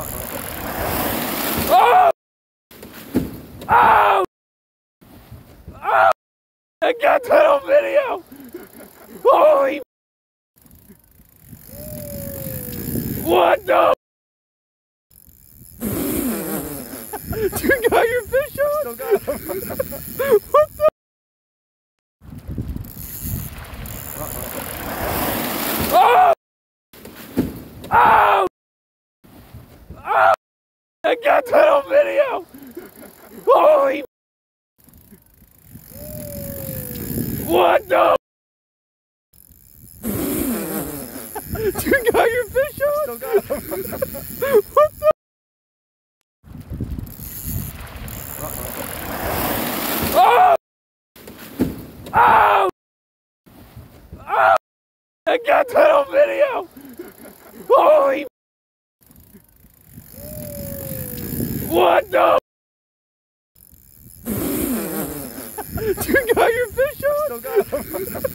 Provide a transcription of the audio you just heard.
Oh! Oh! Oh! I got that on video! Holy What the You got your fish on? Oh! I got that on video! Holy What the You got your fish on? Still got him. What the Oh! Oh! Oh! I got that on video! Holy What the You got your fish on? Still got him.